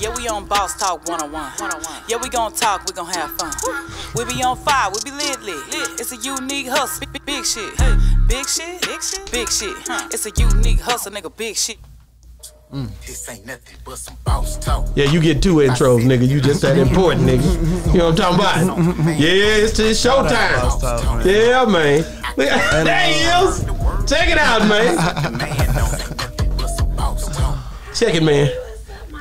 Yeah, we on Boss Talk 101. Yeah, we gon' talk, we gon' have fun. We be on fire, we be lit, lit. It's a unique hustle, big, big shit. Big shit, big shit, big shit. It's a unique hustle, nigga, big shit. This ain't nothing but some boss talk. Yeah, you get two intros, nigga. You just that important, nigga. You know what I'm talking about? Yeah, it's, it's showtime. Yeah, man. There he is. Check it out, man. Man, don't ain't nothing but some boss talk. Check it, man.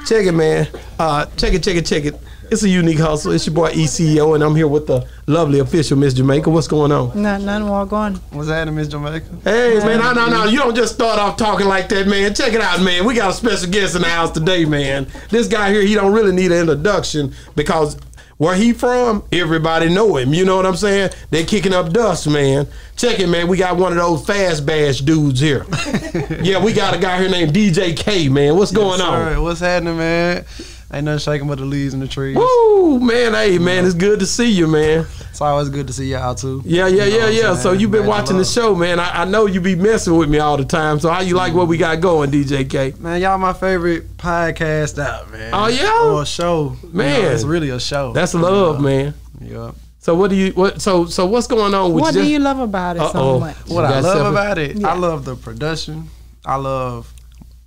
Check it, man. Uh, check it, check it, check it. It's a unique hustle. It's your boy ECO, and I'm here with the lovely official Miss Jamaica. What's going on? None, none walk on. What's happening, Miss Jamaica? Hey, man, no, no, no. You don't just start off talking like that, man. Check it out, man. We got a special guest in the house today, man. This guy here, he don't really need an introduction because where he from, everybody know him. You know what I'm saying? They kicking up dust, man. Check it, man. We got one of those fast bash dudes here. yeah, we got a guy here named DJ K, man. What's going Yes, on? sir. What's happening, man? Ain't nothing shaking but the leaves in the trees. Woo, man. Hey, man, it's good to see you, man. It's always good to see y'all too. Yeah, yeah, You know yeah, yeah. So you've been Major watching the show, man. I, I know you be messing with me all the time. So how you like what we got going, DJK? Man, y'all my favorite podcast out, man. Oh, yeah? Or a show. You Man. know, it's really a show. That's love, man. Yeah. So what do you what so so what's going on with What just, do you love about it Uh-oh. so much? What I love separate- about it, Yeah. I love the production. I love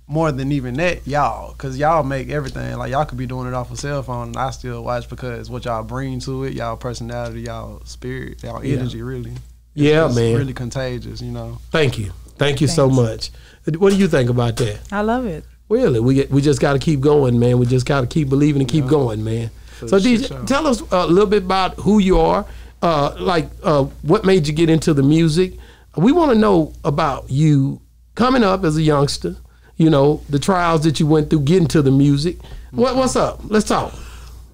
more than even that, y'all, cause y'all make everything. Like y'all could be doing it off a cell phone, and I still watch because what y'all bring to it, y'all personality, y'all spirit, y'all Yeah. energy, really. It's Yeah, just man. Really contagious, you know. Thank you. Thank you so much. What do you think about that? I love it. Really, we we just got to keep going, man. We just got to keep believing and keep going, man. For So, shit DJ, show. tell us a little bit about who you are. Uh, like, uh, what made you get into the music? We want to know about you coming up as a youngster. You know the trials that you went through getting to the music. What What's up? Let's talk.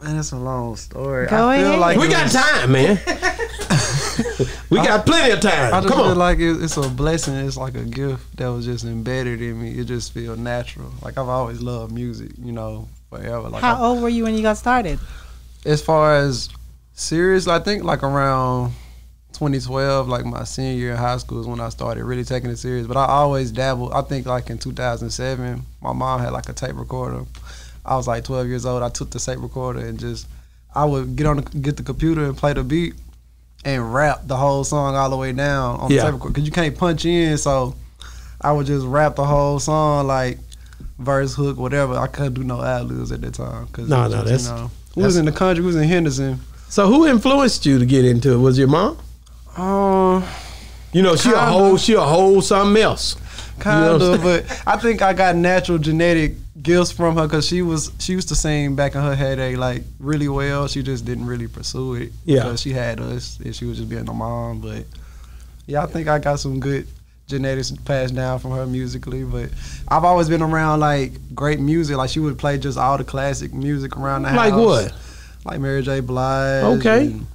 Man, that's a long story. Go I feel ahead. like We got was- time, man. we got plenty of time. I just Come feel on. like it, it's a blessing. It's like a gift that was just embedded in me. It just feels natural. Like I've always loved music, you know, forever. Like How I- old were you when you got started? as far as serious, I think like around 2012, like my senior year in high school is when I started really taking it serious. But I always dabbled. I think like in 2007, my mom had like a tape recorder. I was like 12 years old. I took the tape recorder and just I would get on the, get the computer and play the beat and rap the whole song all the way down on Yeah. the tape recorder because you can't punch in. So I would just rap the whole song like verse, hook, whatever. I couldn't do no ad libs at that time. Cause No, no, just, that's- you know, we was in the country. We was in Henderson. So who influenced you to get into it? Was your mom? Um, You know, she a Kinda. whole she a whole something else. kind of, but I think I got natural genetic gifts from her because she was she used to sing back in her heyday like really well. She just didn't really pursue it. Yeah. because she had us and she was just being a mom. But yeah, I think I got some good genetics passed down from her musically. But I've always been around like great music. Like she would play just all the classic music around the house. Like what? Like Mary J. Blige. Okay. and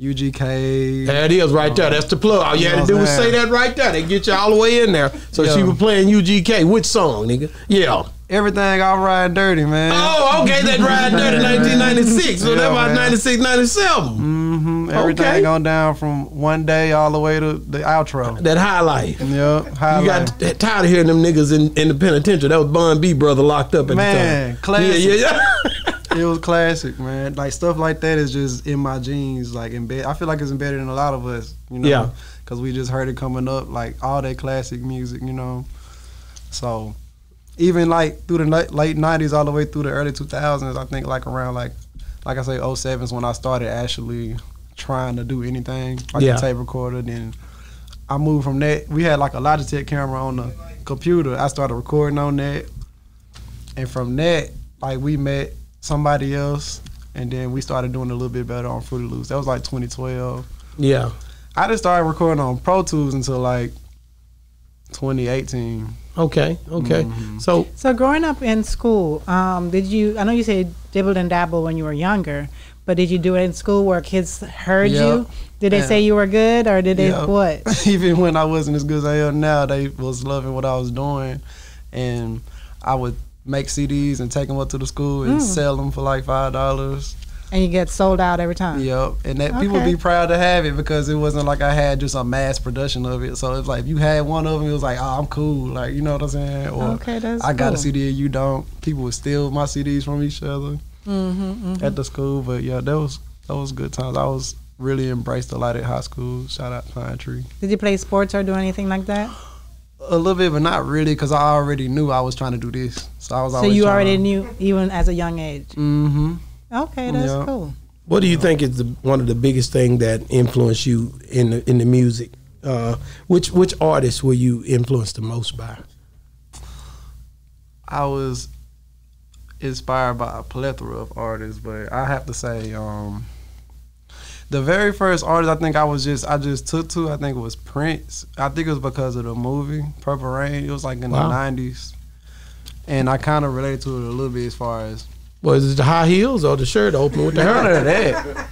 UGK. There it is right there. That's the plug. All you had to do was say that right there. They get you all the way in there. So she was playing UGK. Which song, nigga? Yeah. Everything all right dirty, man. Oh, okay. That ride dirty 1996. So Yeah, that was 96, 97. Mm-hmm. Everything Okay. on down from one day all the way to the outro. That high life. Yeah, You got tired of hearing them niggas in, in the penitentiary. That was Bun B brother locked up at Man, the time. classic. Yeah, yeah, yeah. It was classic, man. Like stuff like that is just in my genes, like embed. I feel like it's embedded in a lot of us, you know. Yeah. Because we just heard it coming up, like all that classic music, you know. So even like through the late '90s, all the way through the early 2000s, I think like around like like I say 07 is when I started actually trying to do anything like Yeah. the tape recorder. Then I moved from that. We had like a Logitech camera on the computer. I started recording on that, and from that, like we met somebody else, and then we started doing a little bit better on Fruity Loops. That was like 2012. Yeah. I just started recording on Pro Tools until like 2018. Okay. Okay. Mm-hmm. So So growing up in school, um, did you? I know you said dibbled and dabbled when you were younger, but did you do it in school where kids heard Yeah. you? Did they Yeah. say you were good, or did they Yeah. what? Even when I wasn't as good as I am now, they was loving what I was doing, and I would make CDs and take them up to the school and Mm. sell them for like five dollars. And you get sold out every time. Yep, and that people Okay. be proud to have it because it wasn't like I had just a mass production of it. So it's like if you had one of them, it was like, oh, I'm cool, like you know what I'm saying? Or Okay, that's I got a. CD and you don't. People would steal my CDs from each other Mm-hmm, at the school. But yeah, that was that was good times. I was really embraced a lot at high school. Shout out Pine Tree. Did you play sports or do anything like that? A little bit, but not really, because I already knew I was trying to do this. So I was So always. you already knew even as a young age. Mm-hmm. Okay, that's Yeah. cool. What do you think is the, one of the biggest thing that influenced you in the in the music? Uh, which which artists were you influenced the most by? I was inspired by a plethora of artists, but I have to say, um, the very first artist I think I was just I just took to I think it was Prince. I think it was because of the movie Purple Rain. It was like in Wow. the nineties, and I kind of related to it a little bit as far as Was it the high heels or the shirt open with the none hair? of that.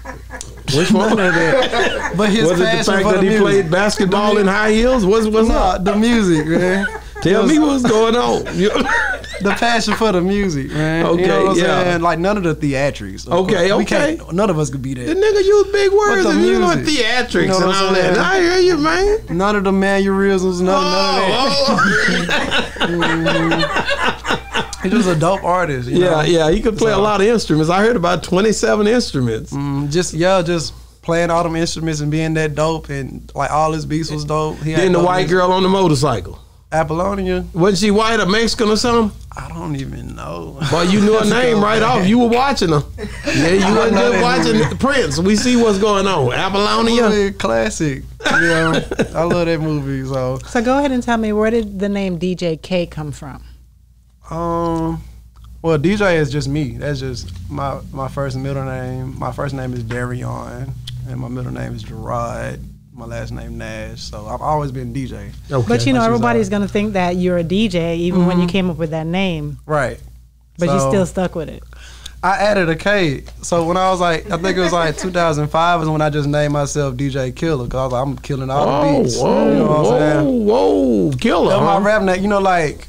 Which one? None of that. But his Was it the fact for that the he music. played basketball in high heels? What's what's No, up? the music, man. Tell me what's going on. The passion for the music, man. Okay, you know what I'm yeah. saying? Like none of the theatrics. of Okay, course. Okay. None of us could be there. the nigga use big words and you know theatrics You know and all that. I hear you, man. None of the mannerisms, none, none of that. Oh, He was a dope artist. You yeah, know? yeah. He could play a lot of instruments. I heard about twenty-seven instruments. Mm, just yeah, just playing all them instruments and being that dope and like all his beats was dope. He had Then the white music. girl on the motorcycle. Apollonia. Wasn't she white or Mexican or something? I don't even know. But you knew her name right off. You were watching her. Yeah, you wasn't know just that watching Prince. We see what's going on. Apollonia. Really classic. You know, I love that movie. So, So go ahead and tell me where did the name DJ K come from? um, well, DJ is just me. That's just my my first middle name. My first name is Darion, and my middle name is Gerard. My last name Nash. So I've always been DJ. Okay. But you know, everybody's bizarre. gonna think that you're a DJ even when you mm-hmm. came up with that name. Right. But you So- still stuck with it. I added a K. So when I was like, I think it was like 2005 is when I just named myself DJ Killer because I was like, I'm killing all the Whoa, beats. whoa, you know what I'm saying? whoa, whoa, killer. That's my huh? rap name, you know, like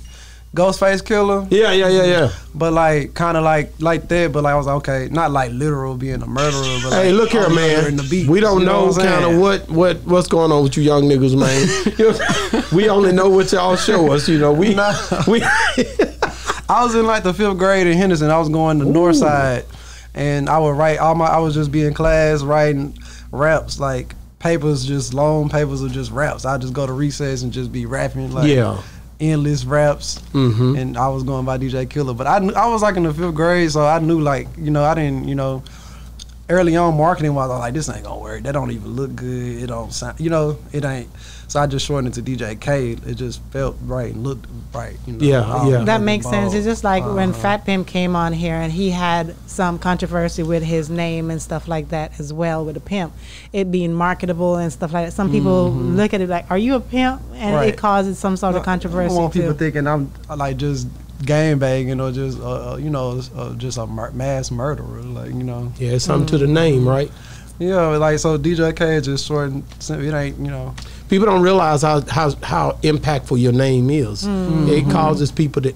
Ghostface Killah, Yeah, yeah, yeah, yeah. but like kind of like like that. But like I was like, okay, not like literal being a murderer. But Hey, look here, man. murdering The beats, we don't you know, I'm kind of what what what's going on with you young niggas, man. We only know what y'all show us. You know, we Nah. we. I was in like the fifth grade in Henderson. I was going to North Side, and I would write all my. I was just be in class writing raps like papers, just long papers of just raps. I just go to recess and just be rapping like yeah. Endless raps. Mm-hmm. and I was going by DJ Killer. But I knew, I was like in the fifth grade, so I knew like you know I didn't you know early on marketing wise I was like this ain't gonna work. That don't even look good. It don't sound you know it ain't. So I just shortened it to DJ K. It just felt right and looked right. You know, Yeah, all yeah. That makes sense. It's just like when Uh-huh. Fat Pimp came on here and he had some controversy with his name and stuff like that as well with the pimp. It being marketable and stuff like that. Some people look at it like, Are you a pimp? And Mm-hmm. Right. it causes some sort of I controversy don't want people too. thinking I'm like just game banging or just uh, uh, you know uh, just a mur- mass murderer. Like you know. Yeah, it's something to the name, right? Yeah, like so DJ K is just short and simple. It ain't you know. People don't realize how how how impactful your name is. It causes people to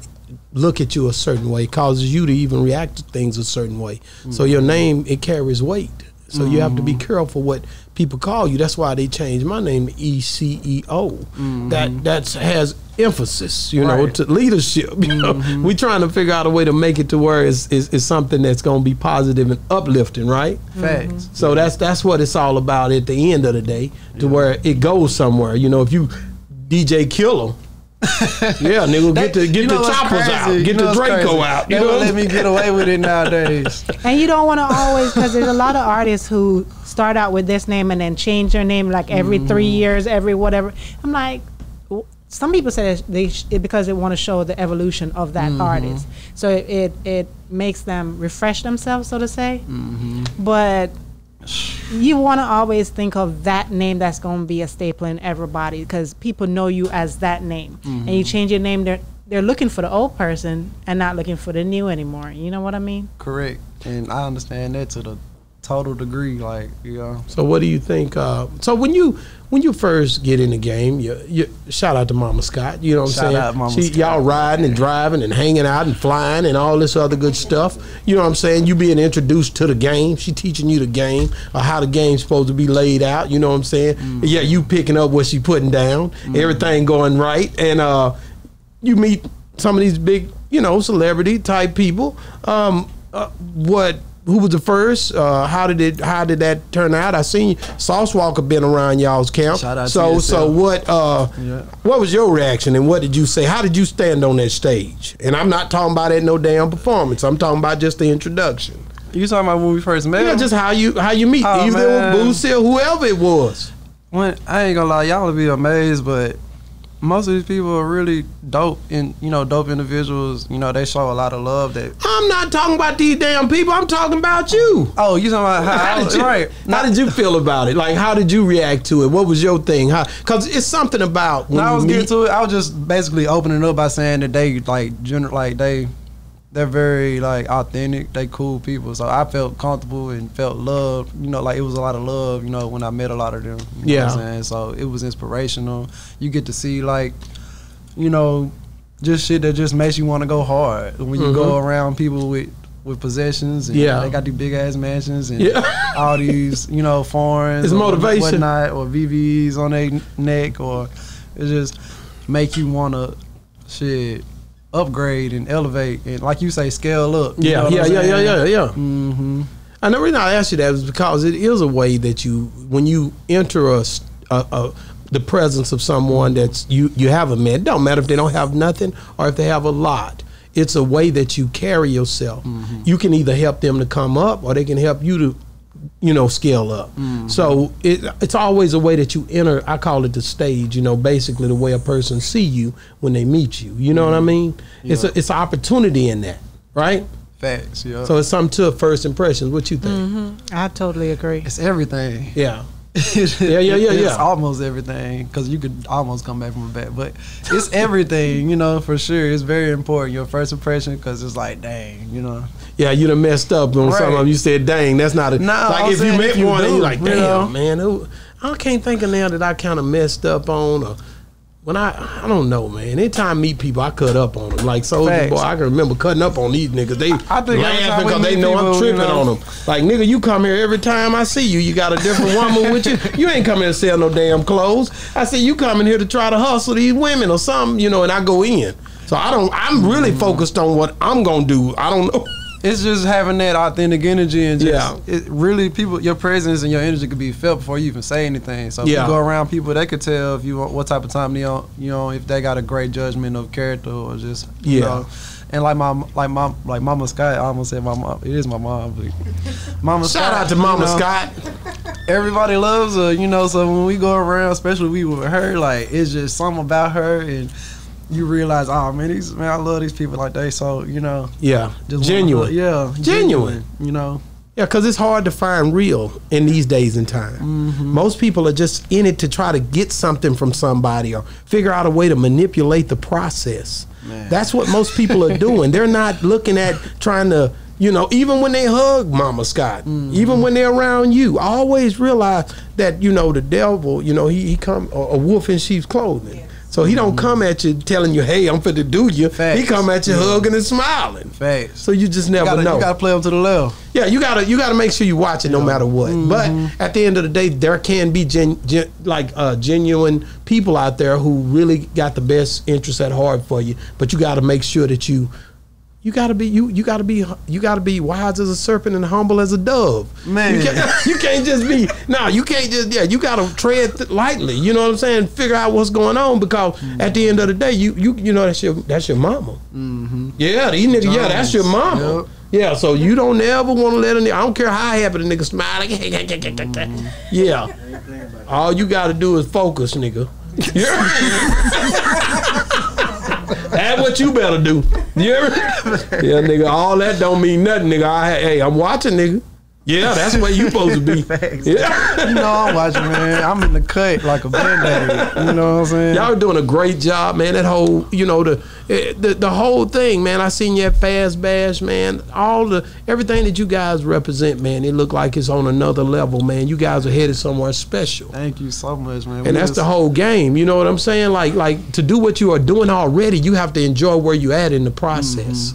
look at you a certain way. It causes you to even react to things a certain way. So your name it carries weight. So you have to be careful what people call you. That's why they changed my name to E C E O. Mm-hmm. That that's has emphasis, you know, to leadership. You know, mm-hmm. we trying to figure out a way to make it to where it's, it's, it's something that's going to be positive and uplifting, right? Facts. Mm-hmm. So that's that's what it's all about at the end of the day, to where it goes somewhere. You know, if you DJ Killer, yeah, nigga, get the get You know the what's choppers crazy? out, You get know the Draco crazy? out. They You know, won't let me get away with it nowadays. And you don't want to always, because there's a lot of artists who start out with this name and then change their name like every three Mm-hmm. years, every whatever. I'm like, some people say that they sh- it because they want to show the evolution of that Mm-hmm. artist. So it, it it makes them refresh themselves, so to say. Mm-hmm. But you want to always think of that name that's going to be a staple in everybody because people know you as that name, and Mm-hmm. you change your name, they're they're looking for the old person and not looking for the new anymore. You know what I mean? Correct, and I understand that to the total degree. Like you know, So what do you think? Uh, so when you when you first get in the game, you, you shout out to Mama Scott. You know what I'm Shout saying? out Mama she, Scott. Y'all riding and driving and hanging out and flying and all this other good stuff. You know what I'm saying? You being introduced to the game. She teaching you the game or how the game's supposed to be laid out. You know what I'm saying? Mm. Yeah, you picking up what she putting down. Everything going right and. uh you meet some of these big, you know, celebrity type people. Um, uh, what? Who was the first? Uh, how did it? How did that turn out? I seen Sauce Walka been around y'all's camp. Shout out to so so what? Uh, Yeah. What was your reaction and what did you say? How did you stand on that stage? And I'm not talking about that no damn performance. I'm talking about just the introduction. you talking about when we first met? Yeah, just how you how you meet, Oh, either with Boosie or whoever it was. when I ain't gonna lie, y'all will be amazed, but most of these people are really dope and you know dope individuals. You know they show a lot of love. That I'm not talking about these damn people. I'm talking about you. oh, you talking about how, How did you, right? How did you feel about it? Like, how did you react to it? What was your thing? Because it's something about when No, I was getting to it. I was just basically opening up by saying that they like gener- like they they're very like authentic. They cool people. So I felt comfortable and felt love. You know, like it was a lot of love. You know, when I met a lot of them. You know Yeah. what I'm saying? So it was inspirational. You get to see like, you know, just shit that just makes you want to go hard when you go around people with. With possessions, and Mm-hmm. Yeah. they got these big ass mansions and Yeah. all these, you know, foreigns, It's or motivation. whatnot, or VVs on their neck, or it just make you want to shit upgrade and elevate and like you say scale up. you yeah, yeah, I'm yeah, yeah, yeah, yeah. Mm-hmm. And the reason I asked you that is because it is a way that you, when you enter a, s- a- a- the presence of someone that's you you haven't met. It don't matter if they don't have nothing or if they have a lot. It's a way that you carry yourself. You can either help them to come up or they can help you to, you know, scale up. Mm. So it, it's always a way that you enter. I call it the stage. You know, basically the way a person see you when they meet you. You know what I mm. mean? It's a, it's an opportunity in that, right? Facts, yeah. So it's something to first impressions. What you think? Mm-hmm. I totally agree. it's everything. Yeah. yeah, yeah, yeah, It's yeah. almost everything because you could almost come back from a bat, but it's everything. You know, for sure. It's very important. Your first impression because it's like, dang, you know. Yeah, you done messed up on some of Right. them. You said, dang, that's not a. No, like I'm if you met if you one and you like, you damn, know. man, I can't think of now that I kind of messed up on. Or when I, I don't know, man. Anytime I meet people, I cut up on them. Like Soldier Facts. Boy, I can remember cutting up on these niggas. They I think laughing time we because they know I'm people, you tripping know. on them. Like nigga, you come here every time I see you. You got a different woman with you. You ain't coming to sell no damn clothes. I say you coming here to try to hustle these women or something, you know. And I go in. So I don't. I'm really Mm-hmm. focused on what I'm gonna do. I don't know. It's just having that authentic energy and just Yeah. it really people your presence and your energy could be felt before you even say anything. So if Yeah. you go around people, they could tell if you what type of time they on. You know, if they got a great judgment of character or just you Yeah. know. And like my like my like Mama Scott, I almost said my mom. It is my mom, but Mama Shout Scott, out to you Mama know, Scott. Everybody loves her, you know. So when we go around, especially we with her, like it's just something about her, and you realize, oh man, these man, I love these people. Like they so you know, Yeah, just genuine. yeah, Genuine. You know, Yeah, because it's hard to find real in these days and time. Mm-hmm. Most people are just in it to try to get something from somebody or figure out a way to manipulate the process. Man. That's what most people are doing. They're not looking at trying to, you know, even when they hug Mama Scott, Mm-hmm. even when they're around you, always realize that you know the devil, you know, he, he come a, a wolf in sheep's clothing. So he don't come at you telling you, "Hey, I'm fit to do you." He Mm-hmm. Come at you hugging and smiling. facts. So you just You never gotta, know. you gotta play them to the left. Yeah, you gotta you gotta make sure you watch it no matter what. But at the end of the day, there can be gen, gen, like uh, genuine people out there who really got the best interest at heart for you. But you got to make sure that you you gotta be you you gotta be you gotta be wise as a serpent and humble as a dove. Man. you can't, you can't just be no. You can't just yeah. You gotta tread th- lightly. You know what I'm saying? Figure out what's going on because at the end of the day, you you you know that's your that's your mama. Mm-hmm. Yeah, these niggas. Yeah, that's your mama. Yep. Yeah, so you don't ever want to let a nigga. I don't care how happy the nigga smile. Yeah. All you got to do is focus, nigga. That's what you better do. You me? Yeah, nigga. All that don't mean nothing, nigga. I, hey, I'm watching, nigga. Yeah, that's where you supposed to be. Yeah. You know I'm watching, man. I'm in the cut like a band-aid. You know what I'm saying? Y'all are doing a great job, man. That whole, you know, the, eh, the the whole thing, man. I seen you at Fast Bash, man. All the everything that you guys represent, man. It look like it's on another level, man. You guys are headed somewhere special. Thank you so much, man. We And that's just- the whole game. You know what I'm saying? Like like to do what you are doing already, you have to enjoy where you at in the process.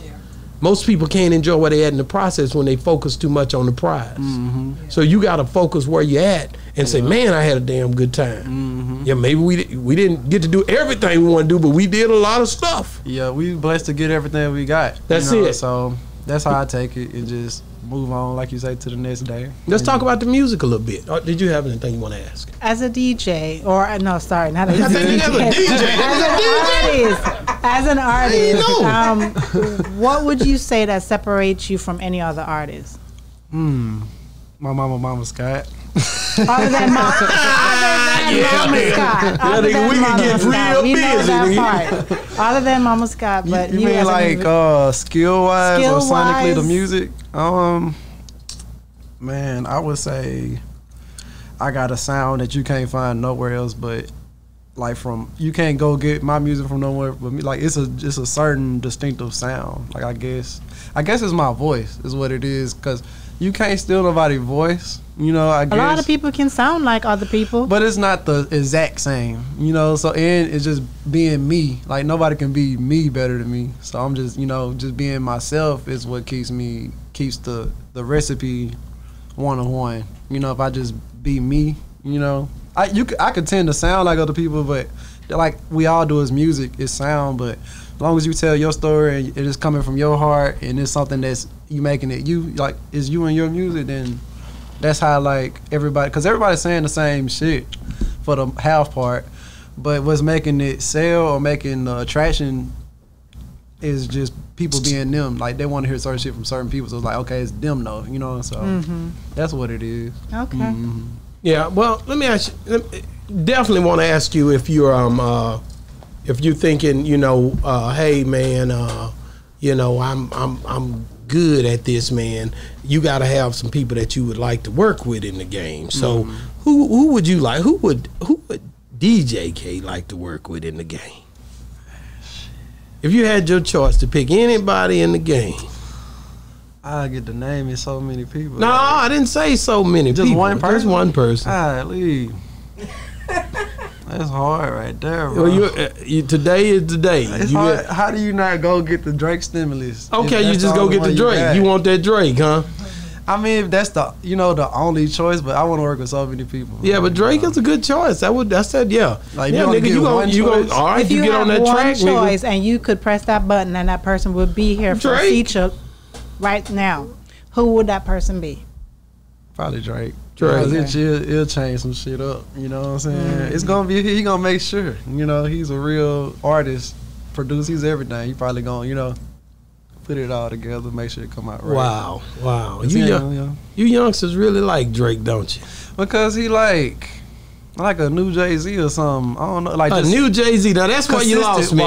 Most people can't enjoy what they had in the process when they focus too much on the prize. Mm-hmm. So you got to focus where you at and say, "Man, I had a damn good time." Mm-hmm. Yeah, maybe we we didn't get to do everything we want to do, but we did a lot of stuff. Yeah, we blessed to get everything we got. you That's know, it. So that's how I take it and just move on, like you say, to the next day. Let's talk about the music a little bit. Or did you have anything you want to ask? As a DJ, or uh, no, sorry, not a DJ. have a DJ. As an artist, as an artist, um, what would you say that separates you from any other artist? Hmm. My mama, mama Scott. Other than Mama, other than Mama Scott. Other nigga, than we can get Scott. real busy, that nigga. part. Other than Mama Scott, You, but you you, mean like uh, skill wise or sonically the music? Um, man, I would say I got a sound that you can't find nowhere else, but like from you can't go get my music from nowhere but me. Like it's a it's a certain distinctive sound. Like I guess I guess it's my voice is what it is because you can't steal nobody's voice. You know, I a guess. A lot of people can sound like other people. But it's not the exact same, you know. So and it's just being me. Like nobody can be me better than me. So I'm just, you know, just being myself is what keeps me keeps the the recipe one on one. You know, if I just be me, you know, I you I could tend to sound like other people, but like we all do is music, it's sound. But as long as you tell your story and it is coming from your heart and it's something that's you making it you like is you and your music, then that's how like everybody because everybody's saying the same shit for the half part but what's making it sell or making the attraction is just people being them like they want to hear certain shit from certain people so it's like okay it's them though you know so Mm-hmm. that's what it is okay. Mhm. Yeah, well, let me ask you. Definitely want to ask you if you're um uh, if you're thinking, you know, uh, hey man, uh, you know, I'm I'm I'm good at this, man. You got to have some people that you would like to work with in the game. So, who who would you like? Who would who would DJ K like to work with in the game? If you had your choice to pick anybody in the game, I get the name of so many people no, I didn't say so many Just people. one person. Just one person. Golly. that's hard right there bro. Well, you, uh, you, today is the day. You get- how do you not go get the Drake stimulus? Okay, you just go get the Drake. got? You, want that Drake, huh? I mean, if that's the you know the only choice, but I want to work with so many people. Yeah, but Drake is a good choice. That would. I said, yeah. Like, yeah, you only nigga, get you go, one you go. choice? All right, if you, you, get have on that one track, choice nigga. and you could press that button and that person would be here for a Drake. Feature right now, who would that person be? Probably Drake. Drake. Because it, it'll, it'll change some shit up. You know what I'm saying? Mm. It's gonna be he gonna make sure. You know, he's a real artist, produce. He's everything. He probably gonna you know put it all together, make sure it come out right. Wow, wow. You him, young, yeah. you youngsters really like Drake, don't you? Because he like like a new Jay Z or something. I don't know. Like A new Jay Z. Now that's why you lost me.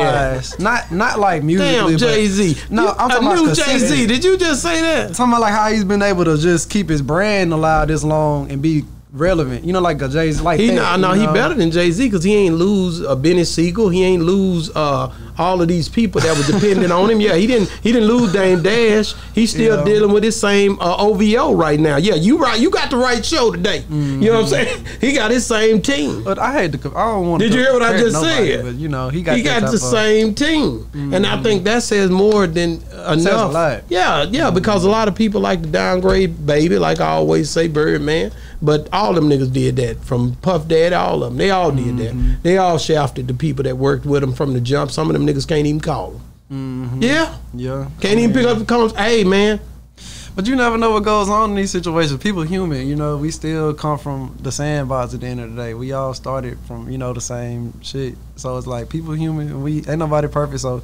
Not not like musically. Damn, Jay Z. No, I'm talking a about new Jay Z. Did you just say that? talking about like how he's been able to just keep his brand alive this long and be relevant. You know, like a Jay Z, like He that, no, no, you he know? better than Jay Z because he ain't lose uh, Beanie Sigel. He ain't lose uh, all of these people that were dependent on him. Yeah, he didn't. He didn't lose Dame Dash. He's still Yeah. dealing with his same uh, OVO right now. Yeah, you right. You got the right show today. You know what I'm saying? He got his same team. But I hate to. I don't want. Did you hear what I just nobody, said? But you know, he got. he got the same team, and I think that says more than enough. a. Yeah, yeah, because a lot of people like to downgrade Baby, like I always say, Birdman. But all them niggas did that, from Puff Daddy, all of them. They all did that. Mm-hmm. They all shafted the people that worked with them from the jump. Some of them niggas can't even call them. Mm-hmm. Yeah, Yeah. can't even pick up the calls. Hey, man, But you never know what goes on in these situations. People human, you know. We still come from the sandbox at the end of the day. We all started from you know the same shit. So it's like people human. We ain't nobody perfect. So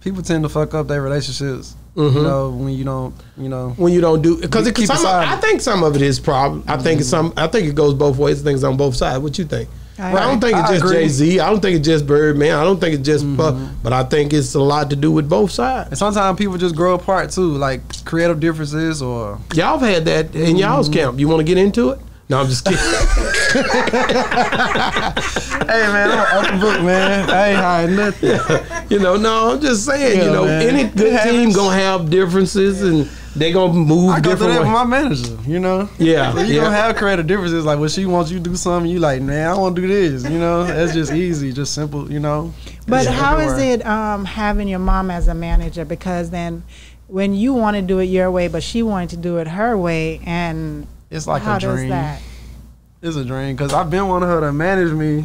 people tend to fuck up their relationships. Mhm. You know when you don't. You know. when you don't do because Keep it some of, I think some of it is problem. I think mm-hmm. some. I think it goes both ways. Things on both sides. What you think? I don't think it's I just. Jay Z. I don't think it's just Birdman. I don't think it's just Puff, mm-hmm. but I think it's a lot to do with both sides. And sometimes people just grow apart too, like creative differences or Y'all have had that in y'all's mm-hmm. camp. You want to get into it? No, I'm just kidding. Hey man, I'm an open book, man. I ain't hiding nothing. you know, no, I'm just saying. you know, man. any good It team happens. gonna have differences, and they gonna move I go through that with my manager, you know. Yeah, So you yeah. gonna have creative differences. Like when she wants you to do something, you like, man, I want to do this. You know, that's just easy, just simple. You know. But It's how is everywhere. it um, having your mom as a manager? Because then, when you want to do it your way, but she wanted to do it her way, and It's like how a does dream. that? It's a dream because I've been wanting her to manage me,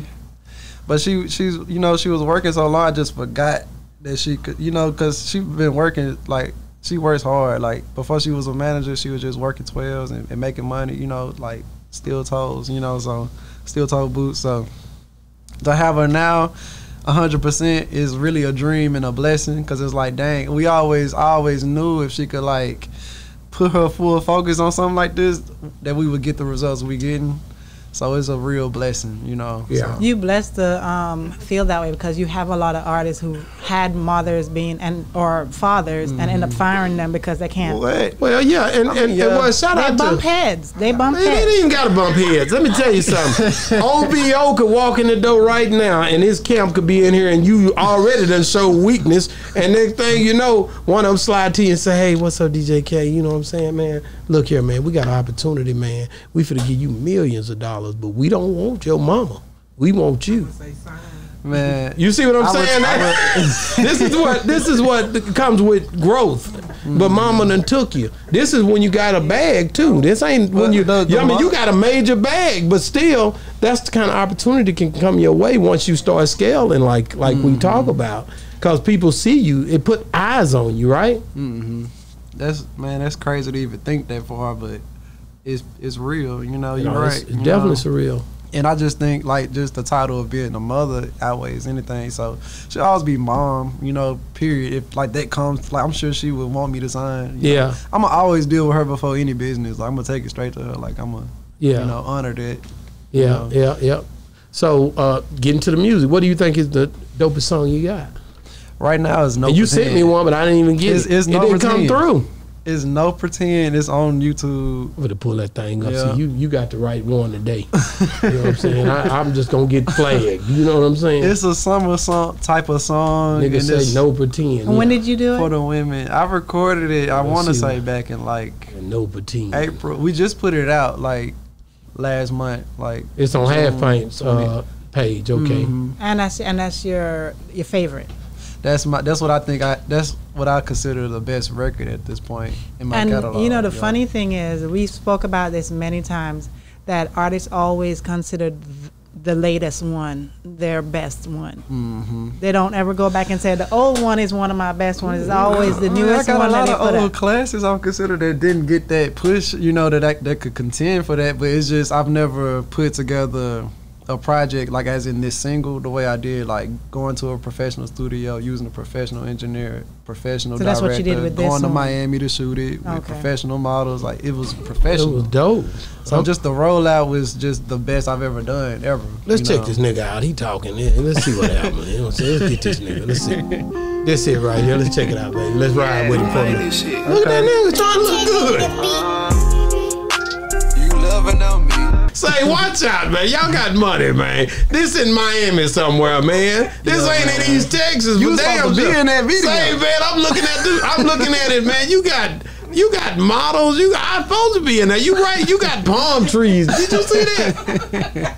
but she she's you know she was working so long I just forgot that she could you know because she been working like she works hard like before she was a manager she was just working twelves and, and making money you know like steel toes you know so steel toe boots so to have her now. hundred percent is really a dream and a blessing because it's like, dang, we always, always knew if she could like put her full focus on something like this, that we would get the results we getting. So it's a real blessing, you know. Yeah. So, You blessed to um, feel that way because you have a lot of artists who had mothers being and or fathers and end up firing them because they can't. what? Well, yeah, and, and, and yeah. well, shout They out bump to. heads. They bump Man, they heads. didn't even got to bump heads. Let me tell you something. OVO could walk in the door right now, and his camp could be in here, and you already done show weakness. And next thing you know, one of them slide to you and say, "Hey, what's up, DJ K? You know what I'm saying, man? Look here, man. We got an opportunity, man. We finna give you millions of dollars, but we don't want your mama. We want you." Man, You see what I'm I would- saying? this is what this is what comes with growth. But mm-hmm. mama done took you. This is when you got a bag too. This ain't when you. the- the I mean, you got a major bag, but still, that's the kind of opportunity can come your way once you start scaling, like like we talk mm-hmm. about. Because people see you, it put eyes on you, right? Mm-hmm. that's man, that's crazy to even think that far, but it's it's real. You know, you're You right. it's, you definitely know. surreal. And I just think like just the title of being a mother outweighs anything. So she'll always be mom, you know, period. If like that comes like I'm sure she would want me to sign. you know. Yeah, I'm gonna always deal with her before any business. Like, I'm gonna take it straight to her. Like I'm gonna yeah, you know, honor that. yeah, know. yeah, yeah. So, uh, getting to the music, what do you think is the dopest song you got? Right now is no and you sent me one, but I didn't even get It's- it. it's it didn't come through. It's no pretend. It's on YouTube. I'm gonna pull that thing up. Yeah. See, you you got the right one today. you know what I'm saying? I, I'm just gonna get flagged. You know what I'm saying? It's a summer song type of song. Nigga and say no pretend. When yeah. did you do it? for the women. I recorded it. I want to see. say back in like And no pretend. April. We just put it out like last month. Like It's on Half June Pint's 20. uh, page. Okay. mhm. And that's and that's your your favorite. That's my. That's what I think. I. That's what I consider the best record at this point in my and catalog. you know the funny thing is we spoke about this many times that artists always consider the latest one their best one. Mhm. They don't ever go back and say the old one is one of my best ones. It's always the I one. I newest got one a lot of old out. classes I'll consider that didn't get that push. You know that I, that could contend for that, but it's just I've never put together a project like as in this single the way I did, like going to a professional studio, using a professional engineer, professional So that's director, what you did with this going to one? Miami to shoot it with Okay. professional models. Like it was professional It was dope. so just the rollout was just the best I've ever done ever. Let's check know? this nigga out. He talking. Yeah, Let's see what happened. You know what I'm saying? Let's get this nigga. Let's see. This it right here. Let's check it out, baby. Let's ride with him for a minute. Look at that nigga trying to look good. Say, watch out, man. Y'all got money, man. This in Miami somewhere, man. This Yeah, ain't man. in East Texas. You but damn be in that video. Say, man, I'm looking at this. I'm looking at it, man. You got you got models. You got, I'm supposed to be in there. You right. You got palm trees. Did you see that?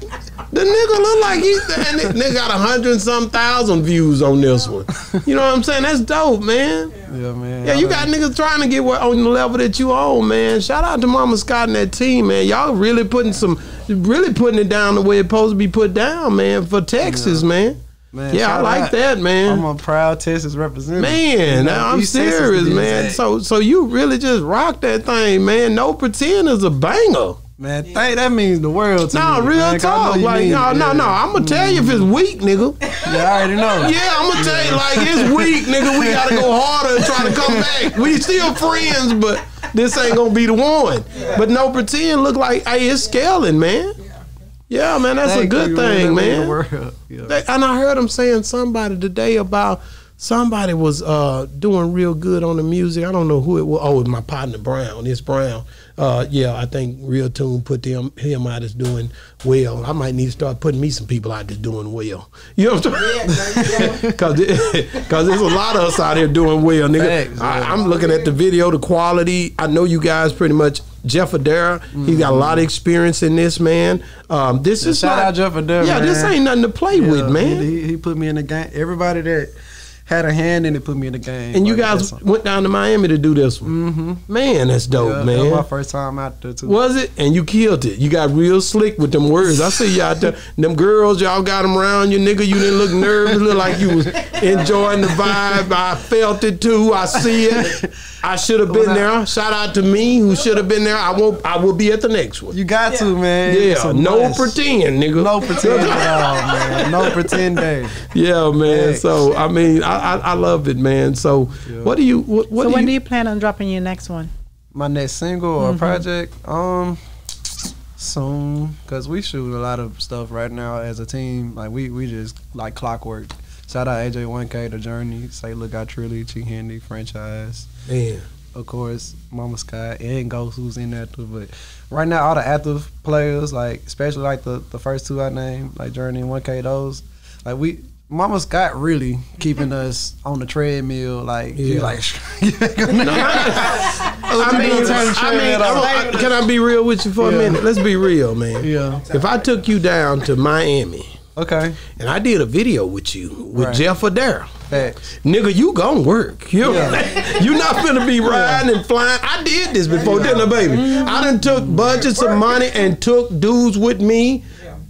The nigga look like he and nigga got a hundred and some thousand views on this one. You know what I'm saying? That's dope, man. Yeah, man. Yeah, you got niggas trying to get on the level that you own, man. Shout out to Mama Scott and that team, man. Y'all really putting some, really putting it down the way it's supposed to be put down, man, for Texas, man. Man, Yeah, I like out. that, man. I'm a proud Texas representative. Man, You know, I'm serious, man. exact. So, so you really just rock that thing, man. No pretend is a banger. man, thank that means the world to No, me. real talk. Like, no, no, no. I'm gonna tell you if it's weak, nigga. Yeah, I already know. Yeah, I'm gonna tell you like it's weak, nigga. We gotta go harder and try to come back. We still friends, but this ain't gonna be the one. But no pretend look like hey, it's scaling, man. Yeah, man, that's a good you, thing, That mean the man. Yeah. They- and I heard him saying somebody today about somebody was uh, doing real good on the music. I don't know who it was. Oh, it was my partner Brown. It's Brown. Uh, yeah, I think Real Tune put them him out as doing well. I might need to start putting me some people out that's doing well. You know what I'm saying? Because because there's a lot of us out here doing well, nigga. Facts, I, I'm looking at the video, the quality. I know you guys pretty much. Jeff Adara, he's got a lot of experience in this, man. Um, this is shout not, out Jeff Adara, Yeah, this ain't nothing to play with, man. He, he put me in the game. Everybody that had a hand in it put me in the game. And you guys went down to Miami to do this one. Mm-hmm. Man, that's dope, yeah, That man. was my first time out there too. Was it? And you killed it. You got real slick with them words. I see you out there. Them girls, y'all got them around you, nigga. You didn't look nervous. Look like you was enjoying the vibe. I felt it too. I see it. I should have been there. Shout out to me who should have been there. I won't. I will be at the next one. You got to, man. Yeah, It's a no must. pretend, nigga. No pretend at all, man. No pretend day. Yeah, man. Thanks. So I mean, I, I I love it, man. So what do you what, what so do when you, do you plan on dropping your next one? My next single or project, um, soon, cause we shoot a lot of stuff right now as a team. Like we we just like clockwork. Shout out AJ One K, The Journey, Say Look Out Truly, Chi Handy franchise. man? Of course, Mama Sky and Ghost who's in that too. But right now, all the active players, like especially like the, the first two I named, like Journey and One K, those, like we. Mama Scott really keeping us on the treadmill, like Yeah. you like. I mean, I mean, tread. I- can I be real with you for a minute? Let's be real, man. Yeah. If I took you down to Miami Okay. and I did a video with you with Right. Jeff Adair, Facts. nigga, you gon' work. You you not finna be riding and flying. I did this before, didn't I, baby? I done took budgets of money and took dudes with me.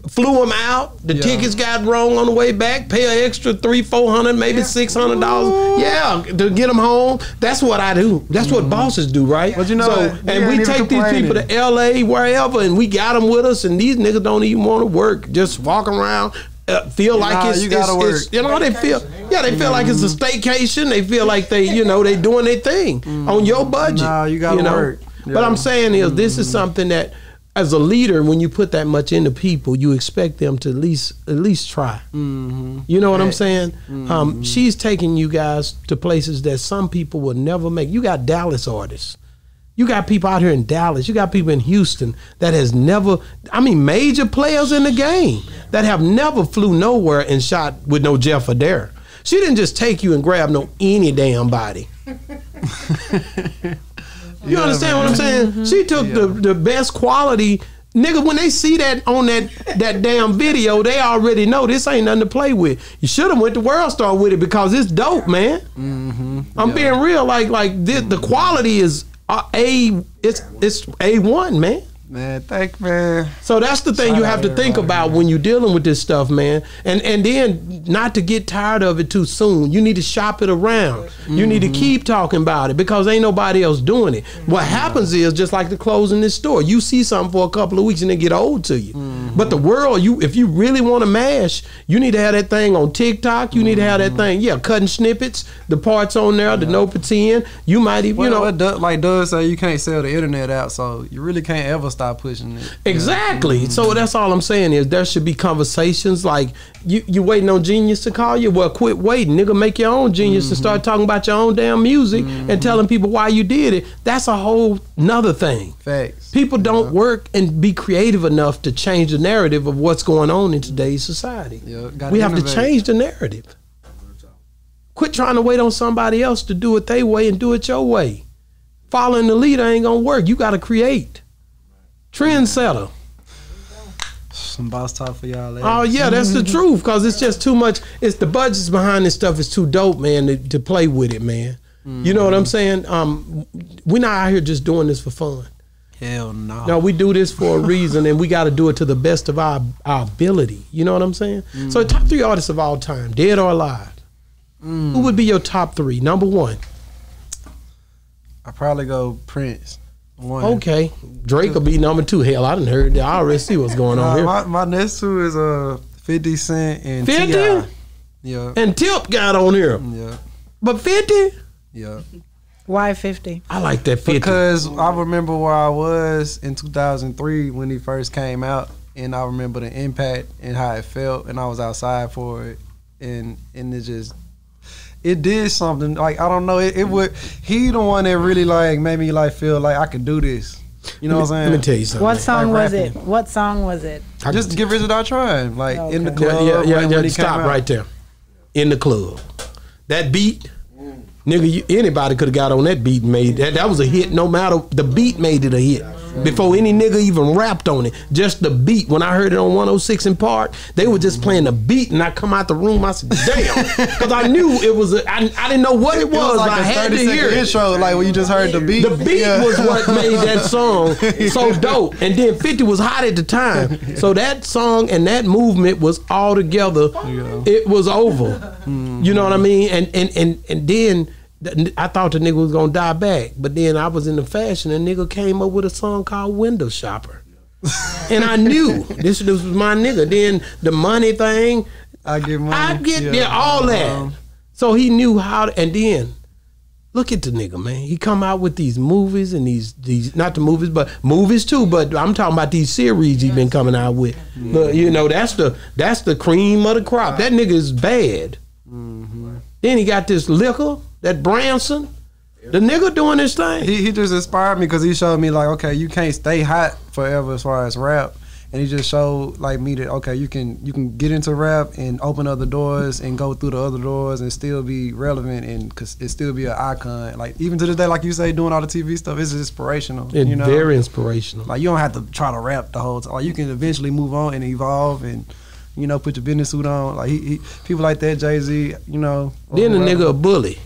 Flew them out. The Yeah. tickets got wrong on the way back. Pay an extra three, four hundred, maybe six hundred dollars. Yeah, to get them home. That's what I do. That's what mm-hmm. bosses do, right? But you know so. We and we take these people to. L.A. wherever, and we got them with us. And these niggas don't even want to work. Just walk around. Uh, feel like Nah, it's, you gotta it's- work. it's- you know they feel yeah they feel like it's a staycation they feel like they you know they doing their thing mm-hmm. on your budget Nah, you gotta work. but i'm saying is this is mm-hmm. something that as a leader when you put that much into people you expect them to at least at least try Mm-hmm. you know what i'm saying um, she's taking you guys to places that some people will never make you got dallas artists you got people out here in Dallas. You got people in Houston that has never. I mean, major players in the game that have never flew nowhere and shot with no Jeff Adair. She didn't just take you and grab no any damn body. you understand what I'm saying? She took the the best quality. Nigga, when they see that on that that damn video, they already know this ain't nothing to play with. You should have went to World Star with it because it's dope, man. I'm being real. Like like the the quality is uh, a it's it's a one, man. Man, thank man. So that's the thing Shout you have to think about when you're dealing with this stuff, man. And and then not to get tired of it too soon. You need to shop it around. You need to keep talking about it because ain't nobody else doing it. What happens is just like the closing this store. You see something for a couple of weeks and it get old to you. Mm-hmm. But the world, you if you really want to mash, you need to have that thing on TikTok. You need to have that Mm-hmm. thing, yeah, cutting snippets, the parts on there, the no pretend. You might even, you know, like Doug say, you can't sell the internet out, so you really can't ever stop pushing it. Exactly. Mm-hmm. So that's all I'm saying is there should be conversations like you you waiting on genius to call you. Well, quit waiting, nigga. Make your own genius Mm-hmm. and start talking about your own damn music and telling people why you did it. That's a whole nother thing. Facts. People don't work and be creative enough to change the narrative of what's going on in today's society. Yeah, gotta we have to change the narrative. Quit trying to wait on somebody else to do it their way and do it your way. Following the leader ain't gonna work. You got to create. Trendsetter. Some boss talk for y'all. Oh yeah, that's the truth. Cause it's just too much. It's the budgets behind this stuff is too dope, man, to, to play with it, man. You know what I'm saying? Um, we're not out here just doing this for fun. Hell no. No, we do this for a reason, and we got to do it to the best of our our ability. You know what I'm saying? So, top three artists of all time, dead or alive. Who would be your top three? Number one. I probably go Prince. One. Okay, Drake will be number two. Hell, I didn't heard that. I already see what's going on Uh, here. my, my next two is uh 50 Cent and 50? Yeah. And Tip got on here, Yeah. but 50. Yeah. Why 50? I like that 50. Because I remember where I was in 2003 when he first came out, and I remember the impact and how it felt, and I was outside for it, and and it just it did something. Like I don't know, it, it would. He the one that really like made me like feel like I could do this. You know what I'm saying? Let me tell you something. What song Like was it? What song was it? I Just can- get rich without trying. Like in the Okay. Yeah, club. yeah, yeah. yeah he stop right there. In the club, that beat, nigga, you, anybody could have got on that beat and made that. That was a hit. No matter the beat, made it a hit before any nigga even rapped on it. Just the beat. When I heard it on 106 & Park, they were just playing the beat, and I come out the room. I said, "Damn," because I knew it was. A, I, I didn't know what it It was. was like I had 30 to hear it. intro, like when you just heard the beat. The beat Yeah. was what made that song so dope. And then 50 was hot at the time. So that song and that movement was all together. It was over. Hmm. You know what I mean? And and and and then th- I thought the nigga was gonna die back. But then I was in the fashion and nigga came up with a song called Window Shopper. and I knew this, this was my nigga. Then the money thing, I get money. I get yeah, all that. Um, so he knew how to, and then look at the nigga, man. He come out with these movies and these these not the movies, but movies too. But I'm talking about these series he been coming out with. But you know, that's the that's the cream of the crop. That nigga is bad. Then he got this liquor, that Branson. The nigga doing his thing. he, he just inspired me because he showed me like okay you can't stay hot forever as far as rap and he just showed like me that okay you can you can get into rap and open other doors and go through the other doors and still be relevant and cause it still be an icon like even to this day like you say doing all the TV stuff it's inspirational It's you know very inspirational. like you don't have to try to rap the whole time like you can eventually move on and evolve and you know put your business suit on like he, he people like that Jay Z you know Then the nigga a bully.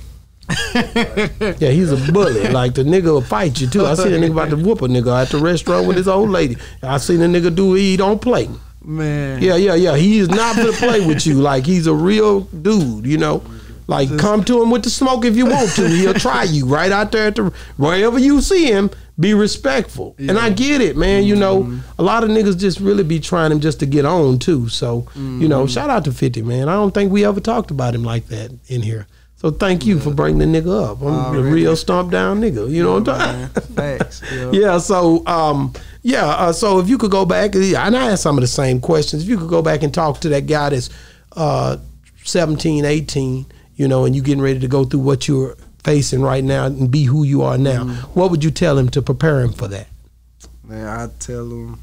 yeah, he's a bully. Like the nigga will fight you too. I seen a nigga about to whoop a nigga at the restaurant with his old lady. I seen a nigga do he don't play. man Yeah, yeah, yeah. He is not gonna play with you. Like he's a real dude, you know. Like come to him with the smoke if you want to. He'll try you right out there at the wherever you see him. Be respectful, and I get it, man. You know, mm-hmm. a lot of niggas just really be trying him just to get on too. So, you know, mm-hmm. shout out to Fifty, man. I don't think we ever talked about him like that in here. So thank you for bringing the nigga up. I'm the real stomp down nigga. You know what I'm talking? facts yeah. yeah so um yeah uh, so if you could go back and i asked some of the same questions if you could go back and talk to that guy that's uh 17 18 you know and you getting ready to go through what you're facing right now and be who you are now what would you tell him to prepare him for that Man, I tell him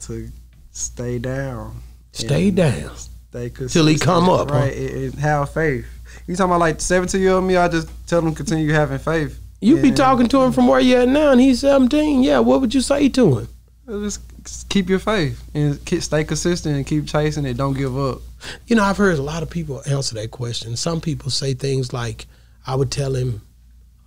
to stay down. stay down Stay Till he come up. Right, and, and have faith. You talking about like 17 year old me, I just tell them continue having faith. you be talking to him from where you at now and he's 17 yeah what would you say to him Just just keep your faith and stay consistent and keep chasing it. Don't give up. You know, I've heard a lot of people answer that question. Some people say things like, "I would tell him,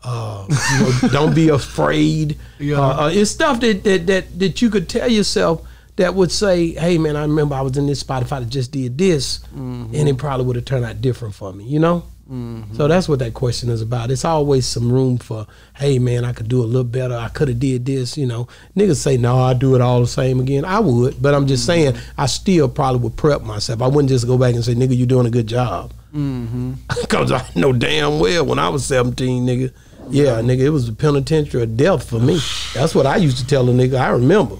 uh, you know, don't be afraid." Yeah. Uh, uh, it's stuff that, that that that you could tell yourself that would say, "Hey, man, I remember I was in this spot. If I'd just did this, mm-hmm. and it probably would have turned out different for me." You know. Mm-hmm. So that's what that question is about. It's always some room for, hey man, I could do a little better. I could have did this. You know, niggas say no, I do it all the same again. I would, but I'm just saying, mm-hmm. I still probably would prep myself. I wouldn't just go back and say, nigga, you doing a good job. Mm-hmm. Cause I know damn well when I was 17, nigga. Yeah, nigga, it was the penitentiary of death for me. That's what I used to tell a nigga. I remember.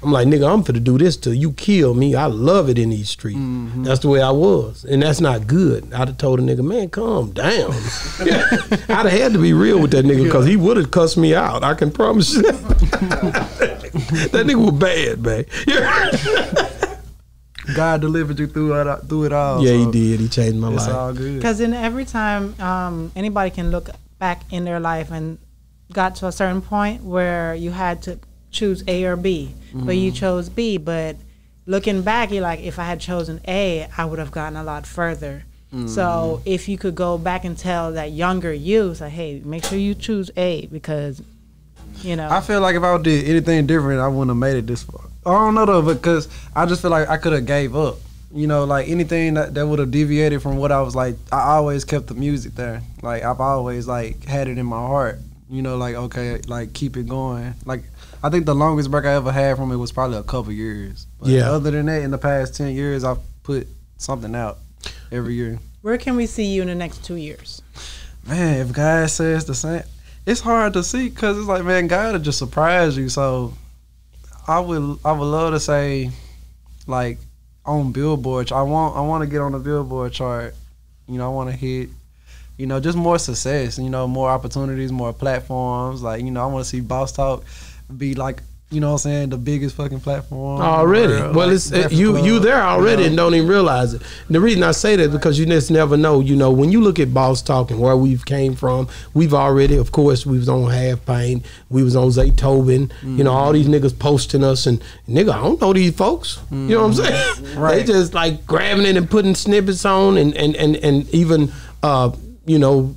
I'm like, nigga, I'm finna do this till you kill me. I love it in these streets. Mm-hmm. That's the way I was. And that's not good. I'd have told a nigga, man, calm down. I'd have had to be real with that nigga because he would have cussed me out. I can promise you that. that nigga was bad, man. God delivered you through it, through it all. yeah, so he did. He changed my It's life. all good. Because in every time um, anybody can look back in their life and got to a certain point where you had to choose A or B, but you mm. chose B. But looking back, you're like, if I had chosen A, I would have gotten a lot further. So mm-hmm. if you could go back and tell that younger you, say, hey, make sure you choose A because, you know. I feel like if I did anything different, I wouldn't have made it this far. I don't know though, because I just feel like I could have gave up. You know, like anything that, that would have deviated from what I was like, I always kept the music there. Like I've always like had it in my heart. You know, like okay, like keep it going. Like I think the longest break I ever had from it was probably a couple years. But Yeah. Other than that, in the past ten years, I've put something out every year. Where can we see you in the next two years? Man, if God says the same, it's hard to see because it's like, man, God will just surprise you. So, I would, I would love to say, like on Billboard. I want I want to get on the Billboard chart. You know, I want to hit. You know, just more success. You know, more opportunities, more platforms. Like you know, I want to see Boss Talk be like. You know what I'm saying? The biggest fucking platform Already, world, well, like it's Breakfast you you there already you know? and don't even realize it. And the reason I say that is because you just never know. You know, when you look at Boss Talk and where we've came from, we've already, of course, we was on Half Pint, we was on Zaytoven. You know, all these niggas posting us and nigga, I don't know these folks. You know what I'm saying? Right. They just like grabbing it and putting snippets on and and and and even uh you know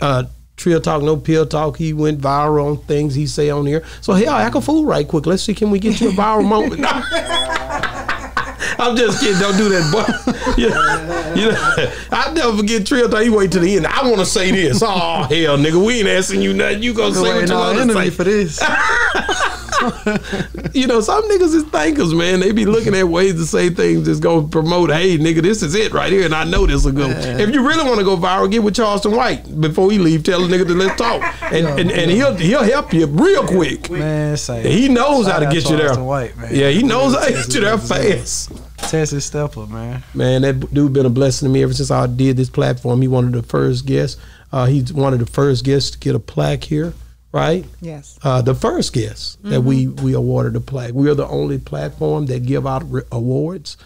uh. Trio Talk, no pill talk. He went viral on things he say on here. So hell, act a fool right quick. Let's see, can we get you a viral moment? No. I'm just kidding. Don't do that, boy. you know, you know, I never forget Trio Talk. He wait to the end. I want to say this. Oh hell, nigga, we ain't asking you nothing. You gonna say what you want to say? for this. you know, some niggas is thinkers, man. They be looking at ways to say things that's gonna promote. Hey, nigga, this is it right here, and I know this will go. If you really want to go viral, get with Charleston White before he leave. Tell the nigga to let's talk, and and, and he'll he'll help you real quick. Man, say He knows how to get you there. Charleston White, man. Yeah, he knows how to get you there fast. Texas stepper, man. Man, that dude been a blessing to me ever since I did this platform. He one of the first guests. Uh, he's one of the first guests to get a plaque here, right? Yes. Uh, the first guest that we we awarded a plaque. We are the only platform that give out re- awards.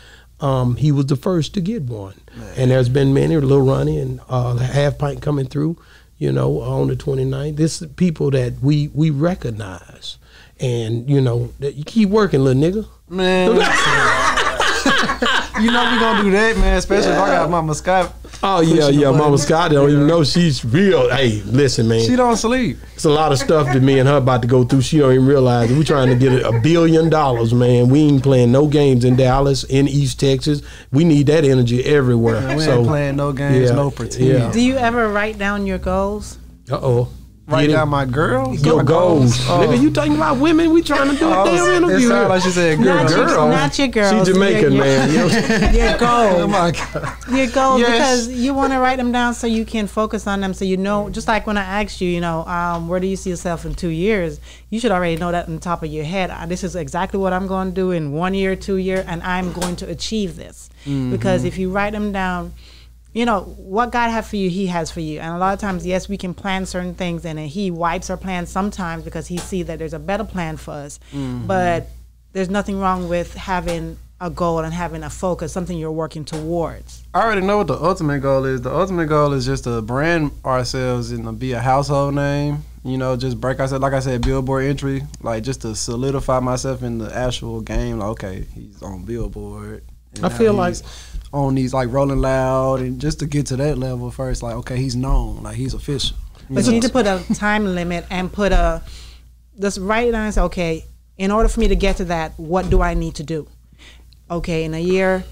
Um, he was the first to get one, and there's been many. Little Ronnie and uh, Half Pint coming through. You know, on the 29th. This is people that we we recognize, and you know, that you keep working, little nigga. Man, you know we gonna do that, man. Especially if I got Mama Scott. Oh yeah, pushing yeah. Mama button. Scott don't even know she's real. Hey, listen, man. She don't sleep. It's a lot of stuff that me and her about to go through. She don't even realize. we're trying to get a, a billion dollars, man. We ain't playing no games in Dallas, in East Texas. We need that energy everywhere. Man, we so, ain't playing no games, yeah, no pretend. yeah. Do you ever write down your goals? Uh oh. Write down my girl. Your goals, Oh. nigga. You talking about women? We trying to do a Oh, damn it interview. sounded like she said girl. Not, girl. Your, not your girls. She Jamaican, your, your, man. You know? Your Oh my god. your goals Yes. because you want to write them down so you can focus on them so you know just like when i asked you you know um, where do you see yourself in two years you should already know that on the top of your head uh, this is exactly what i'm going to do in one year two year and i'm going to achieve this because if you write them down you know what god has for you he has for you and a lot of times yes we can plan certain things and he wipes our plans sometimes because he sees that there's a better plan for us mm-hmm. but there's nothing wrong with having a goal and having a focus something you're working towards I already know what the ultimate goal is. The ultimate goal is just to brand ourselves and to be a household name. You know, just break ourselves, like I said, Billboard entry, like just to solidify myself in the actual game. Like, okay, he's on Billboard. And I feel like- on these like Rolling Loud, and just to get to that level first, like, okay, he's known, like he's official. But you need to put a time limit and put a just write it down and say, okay, in order for me to get to that, what do I need to do? Okay, in a year,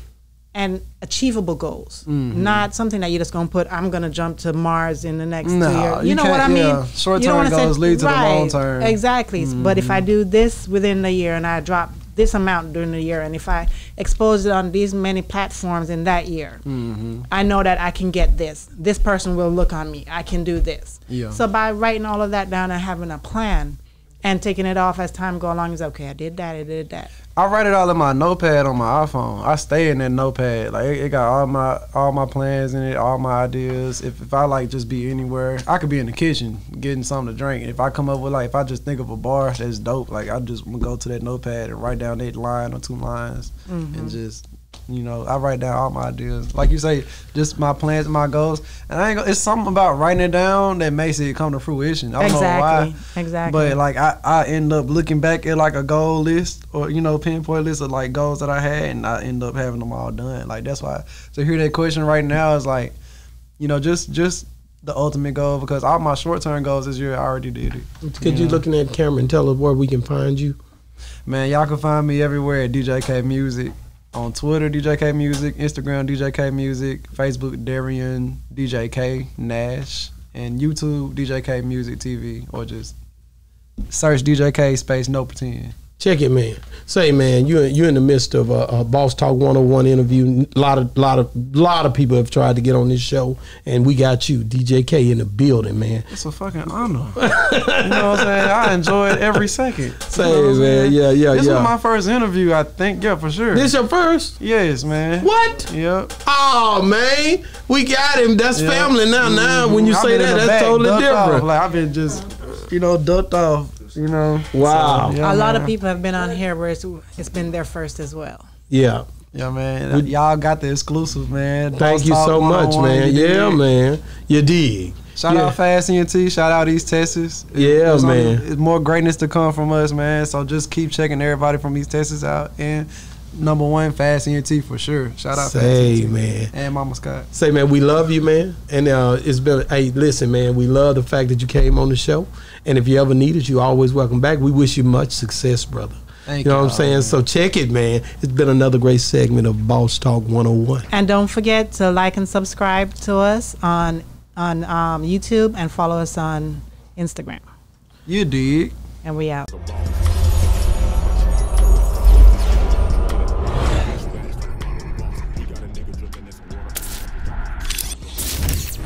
and achievable goals, Mm-hmm. not something that you're just gonna put. I'm gonna jump to Mars in the next No, two years. You, you know what I mean? yeah. You don't wanna goals lead to the long term. Mm-hmm. Exactly. But if I do this within the year and I drop this amount during the year, and if I expose it on these many platforms in that year, Mm-hmm. I know that I can get this. This person will look on me. I can do this. Yeah. So by writing all of that down and having a plan and taking it off as time go along is okay. I did that. I did that. I write it all in my notepad on my iPhone. I stay in that notepad. Like it, it got all my all my plans in it, all my ideas. If if I like just be anywhere, I could be in the kitchen getting something to drink. If I come up with like if I just think of a bar that's dope, like I just go to that notepad and write down that line or two lines mm-hmm. and just you know, I write down all my ideas. Like you say, just my plans and my goals. And I ain't gonna, it's something about writing it down that makes it come to fruition. I don't know why. Exactly. But like I, I end up looking back at like a goal list or you know pinpoint list of like goals that I had, and I end up having them all done. Like that's why to hear that question right now is like, you know, just just the ultimate goal because all my short term goals this year I already did it. Could you looking at camera and tell us where we can find you? Man, y'all can find me everywhere at DJK Music. On Twitter, DJK Music, Instagram, DJK Music, Facebook, Darian, DJK Nash, and YouTube, DJK Music TV, or just search DJK space no pretend. Check it, man. Say, man, you you're in the midst of a, a Boss Talk 101 interview. A lot of lot of lot of people have tried to get on this show, and we got you, DJ K, in the building, man. It's a fucking honor. you know what I'm saying? I enjoy it every second. Say, You know man, saying? yeah, yeah, This yeah. was my first interview, I think. Yeah, for sure. This your first? yes, man. What? Yep. Oh man, we got him. That's Yeah. family now. Now, when you mm-hmm. I've say that, that's back, totally ducked off. different. Like I've been just, you know, ducked off. You know. Wow. So, yeah, a lot of people have been on here where it's, it's been their first as well. Yeah. Yeah, man. Y'all got the exclusive, man. Thank Boss you so much, man. you Yeah, dig? man. You dig. Shout Yeah. out Fast ENT. Shout out East Texas. It- Yeah, it's only- man. it's more greatness to come from us, man. So just keep checking everybody from East Texas out. And number one, Fast ENT for sure. Shout out Say, Fast ENT. man. And Mama Scott. Say, man, we love you, man. And uh, it's been, hey, listen, man, we love the fact that you came on the show. And if you ever need us, you're always welcome back. We wish you much success, brother. Thank you know what I'm saying? man. So check it, man. It's been another great segment of Boss Talk 101. And don't forget to like and subscribe to us on on um, YouTube and follow us on Instagram. You dig. And we out.